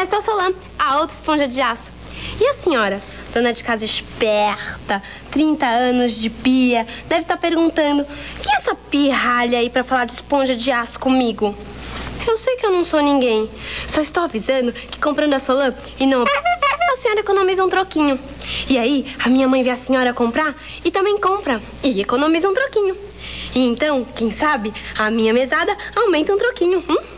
Essa é a Solan, a outra esponja de aço. E a senhora? Dona de casa esperta, 30 anos de pia, deve estar perguntando: quem é essa pirralha aí para falar de esponja de aço comigo? Eu sei que eu não sou ninguém. Só estou avisando que comprando a Solan e não a senhora economiza um troquinho. E aí, a minha mãe vê a senhora comprar e também compra. E economiza um troquinho. E então, quem sabe, a minha mesada aumenta um troquinho. Hum?